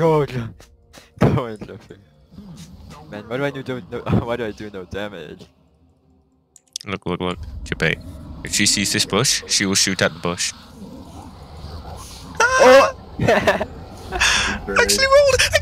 Go on, go and Man, why do I do no? Why do I do no damage? Look, look, look. Debate. If she sees this bush, she will shoot at the bush. Oh! Actually rolled! Actually rolled!